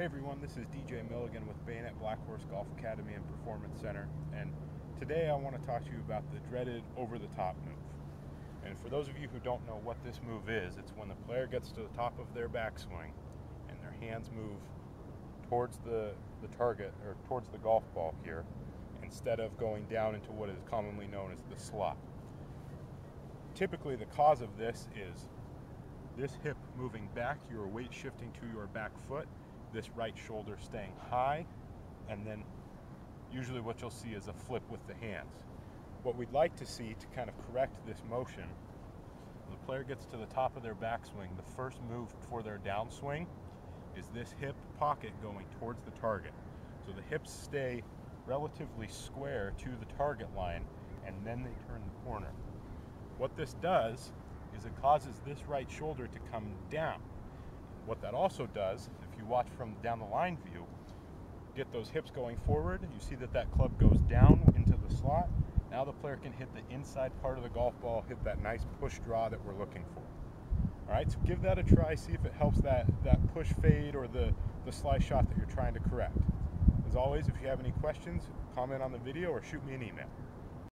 Hey everyone, this is DJ Milligan with Bayonet Black Horse Golf Academy and Performance Center, and today I want to talk to you about the dreaded over the top move. And for those of you who don't know what this move is, it's when the player gets to the top of their backswing and their hands move towards the, the target or towards the golf ball here instead of going down into what is commonly known as the slot. Typically, the cause of this is this hip moving back, your weight shifting to your back foot, this right shoulder staying high, and then usually what you'll see is a flip with the hands. What we'd like to see to kind of correct this motion, the player gets to the top of their backswing, the first move for their downswing is this hip pocket going towards the target. So the hips stay relatively square to the target line and then they turn the corner. What this does is it causes this right shoulder to come down. What that also does, if you watch from down the line view, get those hips going forward, you see that that club goes down into the slot. Now the player can hit the inside part of the golf ball, hit that nice push draw that we're looking for. All right, so give that a try, see if it helps that, that push fade or the, the slice shot that you're trying to correct. As always, if you have any questions, comment on the video or shoot me an email.